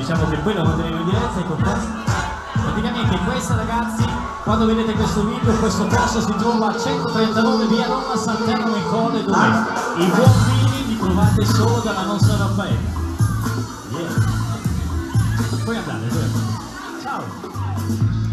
diciamo che poi lo vedremo in diretta ecco qua praticamente questa ragazzi quando vedete questo video questo posto si trova a 139 via Roma Santerno in Colle dove ah. i buon vini li trovate solo dalla nostra Raffaella yeah. puoi andare, puoi andare. ciao